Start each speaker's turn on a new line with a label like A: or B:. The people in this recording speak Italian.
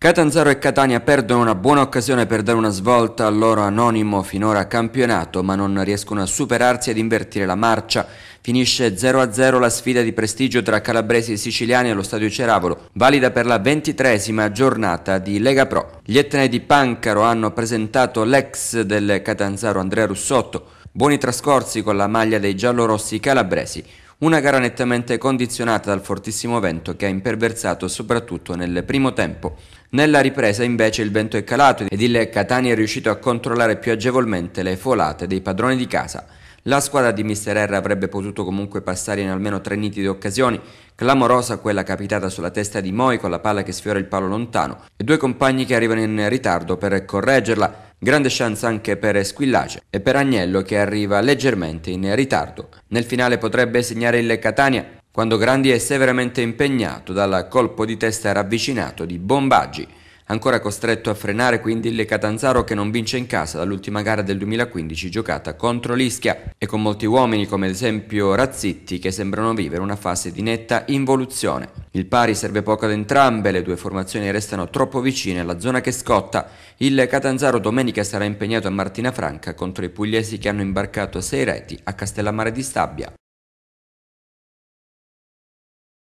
A: Catanzaro e Catania perdono una buona occasione per dare una svolta al loro anonimo finora campionato, ma non riescono a superarsi ed invertire la marcia. Finisce 0-0 la sfida di prestigio tra calabresi e siciliani allo stadio Ceravolo, valida per la ventitresima giornata di Lega Pro. Gli etnei di Pancaro hanno presentato l'ex del Catanzaro Andrea Russotto, buoni trascorsi con la maglia dei giallorossi calabresi. Una gara nettamente condizionata dal fortissimo vento che ha imperversato soprattutto nel primo tempo. Nella ripresa invece il vento è calato ed il Catania è riuscito a controllare più agevolmente le folate dei padroni di casa. La squadra di Mister R avrebbe potuto comunque passare in almeno tre nitide occasioni, clamorosa quella capitata sulla testa di Moi con la palla che sfiora il palo lontano e due compagni che arrivano in ritardo per correggerla, Grande chance anche per Squillace e per Agnello che arriva leggermente in ritardo. Nel finale potrebbe segnare il Catania quando Grandi è severamente impegnato dal colpo di testa ravvicinato di Bombaggi ancora costretto a frenare quindi il Catanzaro che non vince in casa dall'ultima gara del 2015 giocata contro l'Ischia e con molti uomini come ad esempio Razzitti che sembrano vivere una fase di netta involuzione. Il pari serve poco ad entrambe, le due formazioni restano troppo vicine alla zona che scotta. Il Catanzaro domenica sarà impegnato a Martina Franca contro i pugliesi che hanno imbarcato sei reti a Castellammare di Stabia.